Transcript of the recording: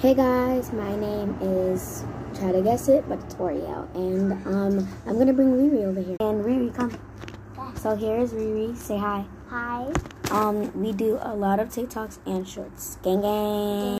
Hey guys, my name is try to guess it, but it's Oreo, and um, I'm gonna bring Riri over here. And Riri, come. Yeah. So here's Riri. Say hi. Hi. Um, we do a lot of TikToks and shorts. Gang gang.